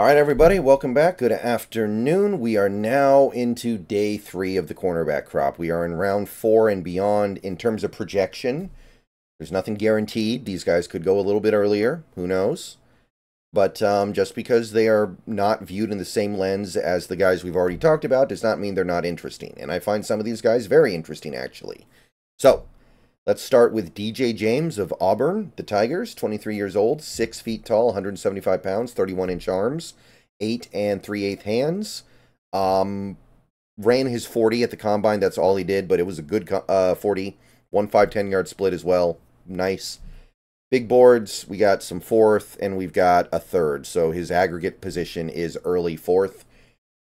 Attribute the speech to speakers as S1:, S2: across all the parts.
S1: All right, everybody, welcome back. Good afternoon. We are now into day three of the cornerback crop. We are in round four and beyond in terms of projection. There's nothing guaranteed. These guys could go a little bit earlier. Who knows? But um, just because they are not viewed in the same lens as the guys we've already talked about does not mean they're not interesting. And I find some of these guys very interesting, actually. So, let's start with DJ James of Auburn, the Tigers, 23 years old, 6 feet tall, 175 pounds, 31 inch arms, 8 and 3 8 hands. Um, ran his 40 at the combine. That's all he did, but it was a good uh, 40. 1 5 10 yard split as well. Nice. Big boards, we got some fourth, and we've got a third. So his aggregate position is early fourth.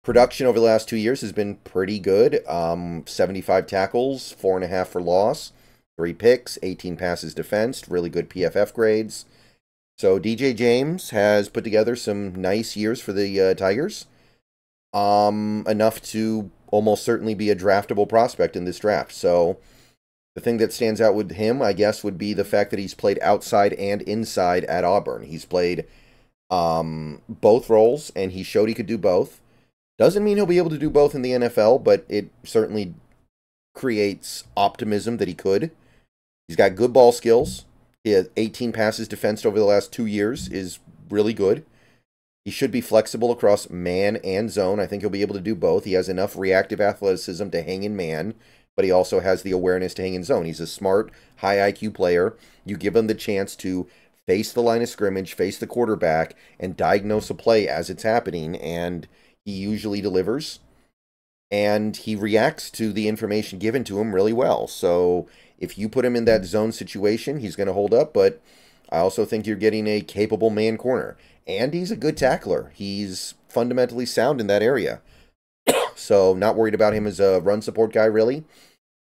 S1: Production over the last two years has been pretty good. Um, 75 tackles, four and a half for loss, three picks, 18 passes defensed, really good PFF grades. So DJ James has put together some nice years for the uh, Tigers. Um, enough to almost certainly be a draftable prospect in this draft. So the thing that stands out with him, I guess, would be the fact that he's played outside and inside at Auburn. He's played um, both roles, and he showed he could do both. Doesn't mean he'll be able to do both in the NFL, but it certainly creates optimism that he could. He's got good ball skills. He has 18 passes defensed over the last two years is really good. He should be flexible across man and zone. I think he'll be able to do both. He has enough reactive athleticism to hang in man but he also has the awareness to hang in zone. He's a smart, high IQ player. You give him the chance to face the line of scrimmage, face the quarterback, and diagnose a play as it's happening, and he usually delivers. And he reacts to the information given to him really well. So if you put him in that zone situation, he's going to hold up, but I also think you're getting a capable man corner. And he's a good tackler. He's fundamentally sound in that area. so not worried about him as a run support guy, really.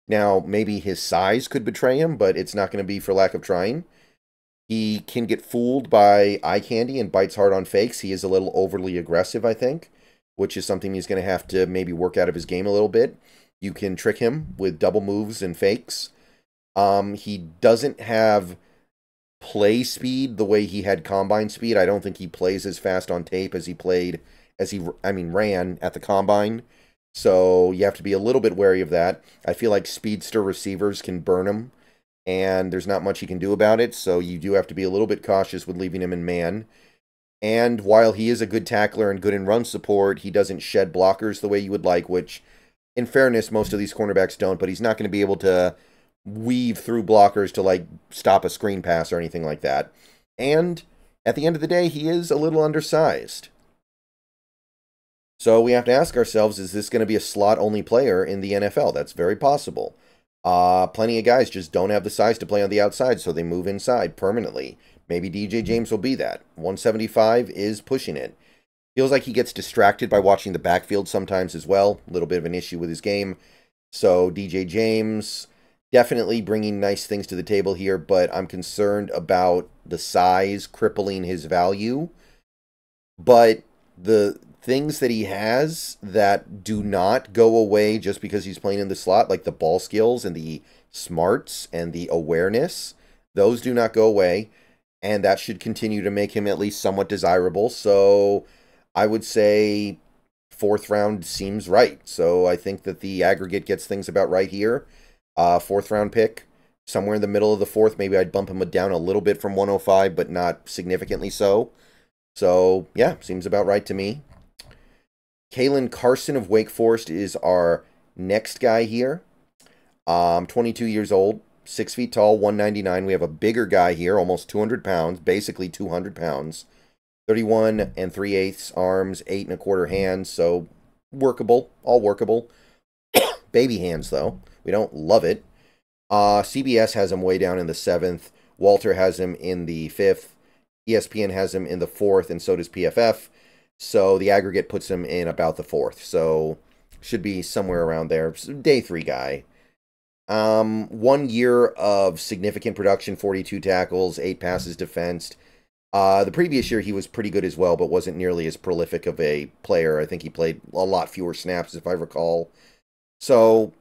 S1: Now, maybe his size could betray him, but it's not going to be for lack of trying. He can get fooled by eye candy and bites hard on fakes. He is a little overly aggressive, I think, which is something he's going to have to maybe work out of his game a little bit. You can trick him with double moves and fakes. Um, he doesn't have play speed the way he had combine speed. I don't think he plays as fast on tape as he played as he I mean ran at the combine. So you have to be a little bit wary of that. I feel like speedster receivers can burn him, and there's not much he can do about it. So you do have to be a little bit cautious with leaving him in man. And while he is a good tackler and good in run support, he doesn't shed blockers the way you would like, which, in fairness, most of these cornerbacks don't. But he's not going to be able to weave through blockers to like stop a screen pass or anything like that. And at the end of the day, he is a little undersized. So we have to ask ourselves is this going to be a slot only player in the NFL? That's very possible. Uh, plenty of guys just don't have the size to play on the outside, so they move inside permanently. Maybe DJ James will be that. 175 is pushing it. Feels like he gets distracted by watching the backfield sometimes as well. A little bit of an issue with his game. So DJ James definitely bringing nice things to the table here, but I'm concerned about the size crippling his value. But the things that he has that do not go away just because he's playing in the slot, like the ball skills and the smarts and the awareness, those do not go away. And that should continue to make him at least somewhat desirable. So I would say fourth round seems right. So I think that the aggregate gets things about right here. Uh, fourth round pick, somewhere in the middle of the fourth. Maybe I'd bump him down a little bit from 105, but not significantly so. So yeah, seems about right to me. Caelen Carson of Wake Forest is our next guy here. Um, 22 years old, 6 feet tall, 199. We have a bigger guy here, almost 200 pounds, basically 200 pounds. 31 and 3 eighths arms, 8 and a quarter hands, so workable, all workable. Baby hands, though. We don't love it. Uh, CBS has him way down in the 7th. Walter has him in the 5th. ESPN has him in the 4th, and so does PFF. So the aggregate puts him in about the fourth. So should be somewhere around there. Day three guy. Um, one year of significant production, 42 tackles, eight passes defensed. Uh, the previous year he was pretty good as well, but wasn't nearly as prolific of a player. I think he played a lot fewer snaps, if I recall. So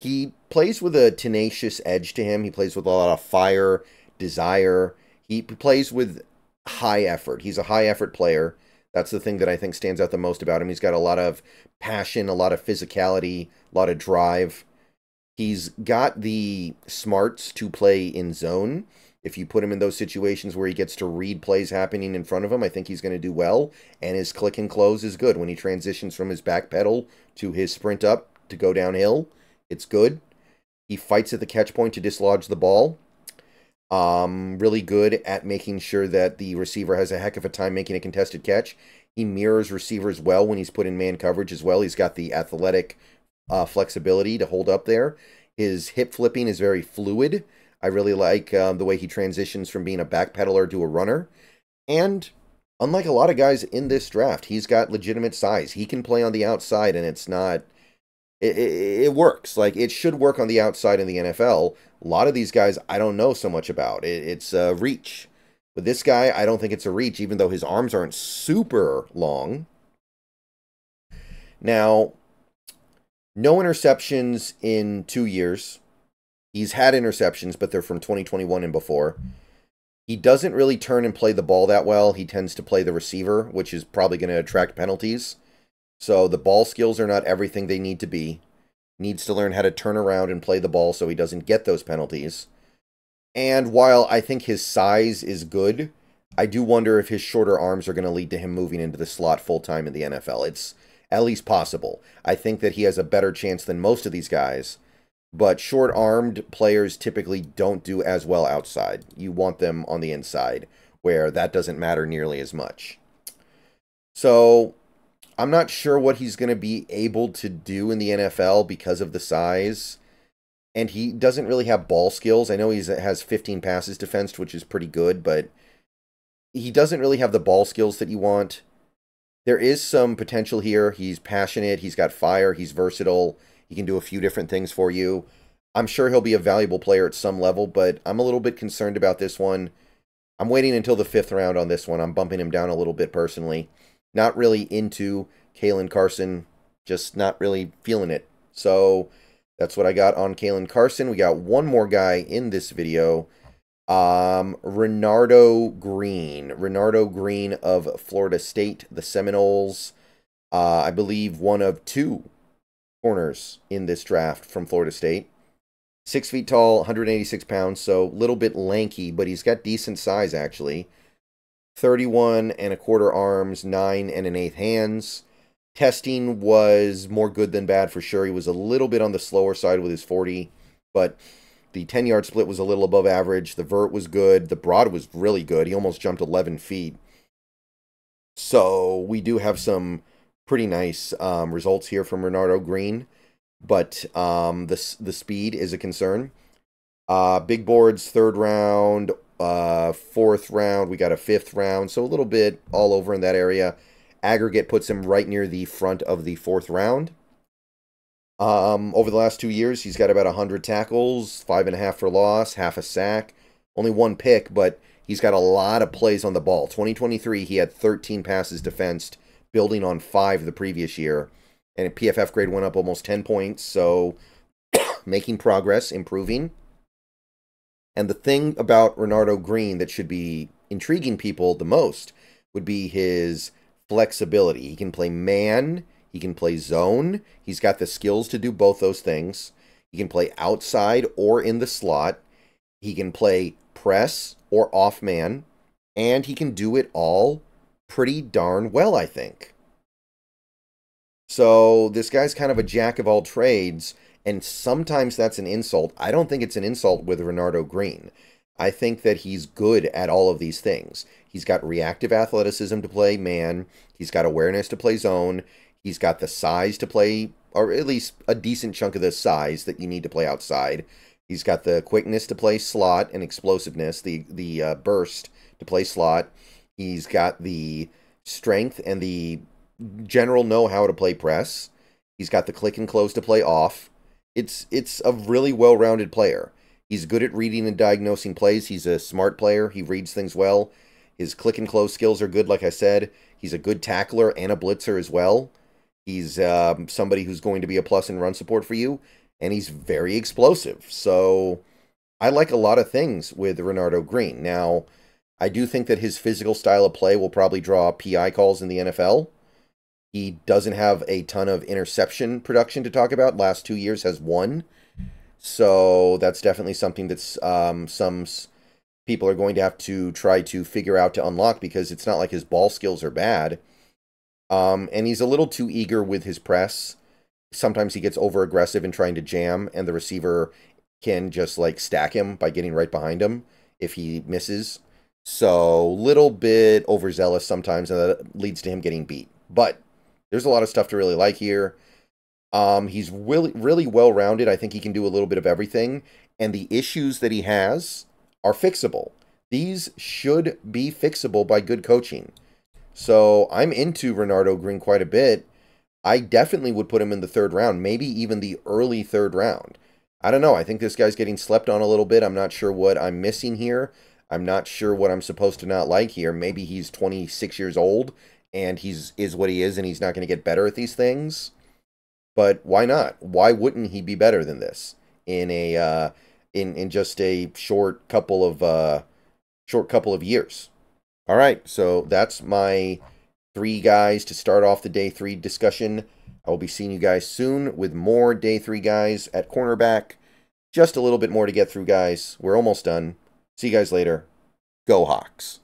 S1: he plays with a tenacious edge to him. He plays with a lot of fire, desire. He plays with high effort. He's a high effort player That's the thing that I think stands out the most about him. He's got a lot of passion, a lot of physicality, a lot of drive. He's got the smarts to play in zone. If you put him in those situations where he gets to read plays happening in front of him, I think he's going to do well. And his click and close is good. When he transitions from his back pedal to his sprint up to go downhill, it's good. He fights at the catch point to dislodge the ball. Um, really good at making sure that the receiver has a heck of a time making a contested catch. He mirrors receivers well when he's put in man coverage as well. He's got the athletic uh, flexibility to hold up there. His hip flipping is very fluid. I really like um, the way he transitions from being a backpedaler to a runner. And unlike a lot of guys in this draft, he's got legitimate size. He can play on the outside, and it's not. It, it, it, works. Like it should work on the outside in the NFL. A lot of these guys I don't know so much about. It, it's a reach. But this guy, I don't think it's a reach, even though his arms aren't super long. Now, no interceptions in two years. He's had interceptions, but they're from 2021 and before. He doesn't really turn and play the ball that well. He tends to play the receiver, which is probably going to attract penalties. So the ball skills are not everything they need to be needs to learn how to turn around and play the ball so he doesn't get those penalties. And while I think his size is good, I do wonder if his shorter arms are going to lead to him moving into the slot full time in the NFL. It's at least possible. I think that he has a better chance than most of these guys, but short armed players typically don't do as well outside. You want them on the inside, where that doesn't matter nearly as much. So I'm not sure what he's going to be able to do in the NFL because of the size. And he doesn't really have ball skills. I know he has 15 passes defensed, which is pretty good, but he doesn't really have the ball skills that you want. There is some potential here. He's passionate, he's got fire, he's versatile, he can do a few different things for you. I'm sure he'll be a valuable player at some level, but I'm a little bit concerned about this one. I'm waiting until the fifth round on this one. I'm bumping him down a little bit personally. Not really into Caelen Carson, just not really feeling it. So that's what I got on Caelen Carson. We got one more guy in this video. Um, Renardo Green. Renardo Green of Florida State, the Seminoles. Uh, I believe one of two corners in this draft from Florida State. Six feet tall, 186 pounds, so a little bit lanky, but he's got decent size actually. 31 and a quarter arms, 9 and an eighth hands. Testing was more good than bad for sure. He was a little bit on the slower side with his 40, but the 10 yard split was a little above average. The vert was good. The broad was really good. He almost jumped 11 feet. So we do have some pretty nice um, results here from Renardo Green, but um, the, the speed is a concern. Uh, big boards, third round, uh, fourth round. We got a fifth round, so a little bit all over in that area. Aggregate puts him right near the front of the fourth round. Um, over the last two years, he's got about 100 tackles, five and a half for loss, half a sack, only one pick, but he's got a lot of plays on the ball. 2023, he had 13 passes defensed, building on five the previous year. And PFF grade went up almost 10 points, so making progress, improving. And the thing about Renardo Green that should be intriguing people the most would be his flexibility. He can play man, he can play zone. He's got the skills to do both those things. He can play outside or in the slot. He can play press or off man, and he can do it all pretty darn well, I think. So this guy's kind of a jack of all trades, and sometimes that's an insult. I don't think it's an insult with Renardo Green. I think that he's good at all of these things. He's got reactive athleticism to play man. He's got awareness to play zone. He's got the size to play, or at least a decent chunk of the size that you need to play outside. He's got the quickness to play slot and explosiveness, the the uh, burst to play slot. He's got the strength and the general know how to play press. He's got the click and close to play off. It's it's a really well-rounded player. He's good at reading and diagnosing plays. He's a smart player. He reads things well. His click and close skills are good, like I said. He's a good tackler and a blitzer as well. He's um, somebody who's going to be a plus in run support for you, and he's very explosive. So I like a lot of things with Renardo Green. Now, I do think that his physical style of play will probably draw PI calls in the NFL. He doesn't have a ton of interception production to talk about. Last two years has one. So that's definitely something that's um, some people are going to have to try to figure out to unlock because it's not like his ball skills are bad. Um, and he's a little too eager with his press. Sometimes he gets over aggressive in trying to jam, and the receiver can just like stack him by getting right behind him if he misses. So little bit overzealous sometimes, and that leads to him getting beat. But there's a lot of stuff to really like here. Um, he's really really well rounded. I think he can do a little bit of everything, and the issues that he has are fixable. These should be fixable by good coaching. So I'm into Renardo Green quite a bit. I definitely would put him in the third round, maybe even the early third round. I don't know. I think this guy's getting slept on a little bit. I'm not sure what I'm missing here. I'm not sure what I'm supposed to not like here. Maybe he's 26 years old and he's is what he is and he's not going to get better at these things. But why not? Why wouldn't he be better than this in a uh, in in just a short couple of uh, short couple of years? All right, so that's my three guys to start off the day three discussion. I will be seeing you guys soon with more day three guys at cornerback. Just a little bit more to get through, guys. We're almost done. See you guys later. Go Hawks.